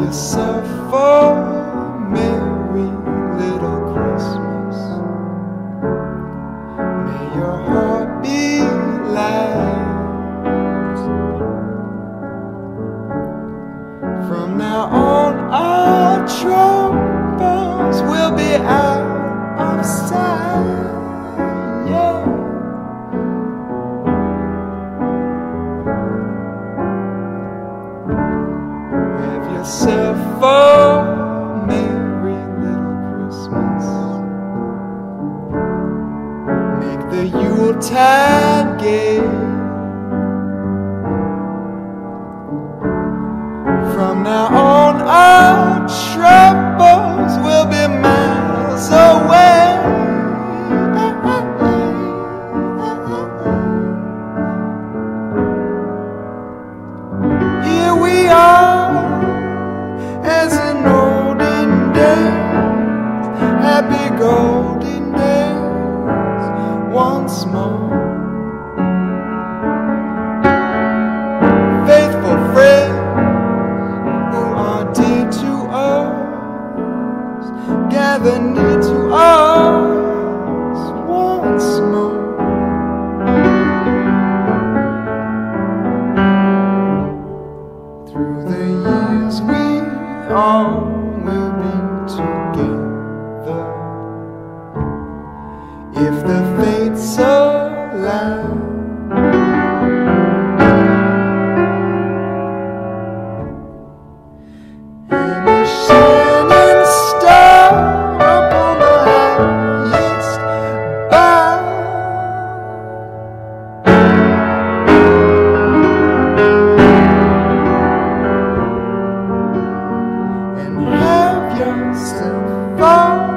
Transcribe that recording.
yourself a merry little Christmas. May your heart be light. From now on, our troubles will be out of sight. Yeah. Yourself a merry little Christmas. Make the Yuletide gay. From now on, our troubles golden days once more. Faithful friends who are dear to us, gather near to us once more. Through the years we all If the fates allow And a shining star upon the highest bough and have yourself.